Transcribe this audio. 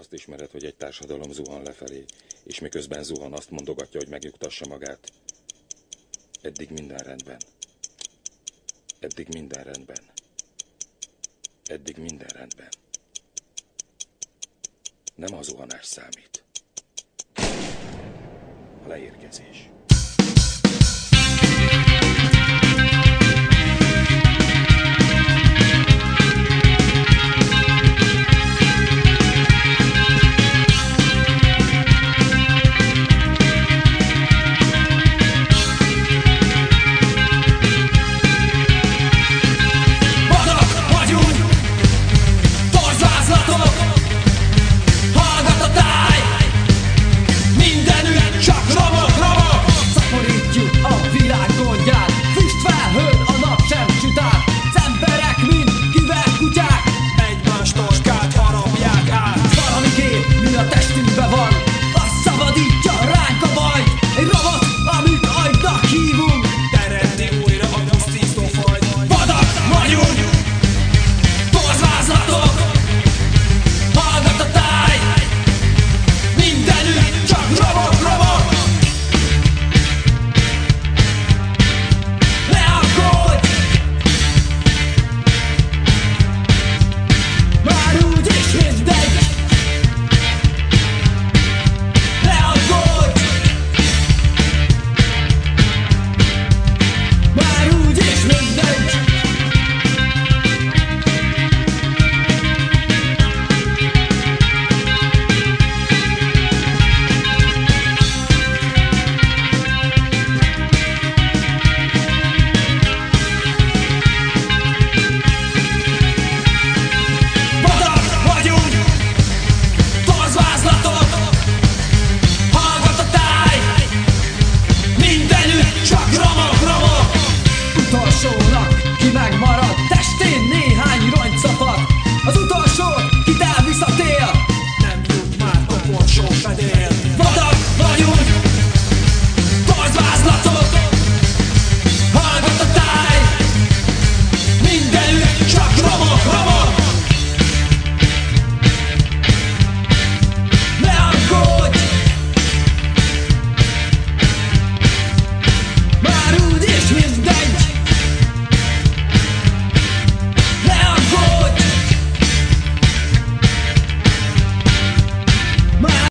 Azt ismered, hogy egy társadalom zuhan lefelé, és miközben zuhan azt mondogatja, hogy megnyugtassa magát. Eddig minden rendben. Eddig minden rendben. Eddig minden rendben. Nem a zuhanás számít. A leérkezés. Utolsónak, ki Dagmar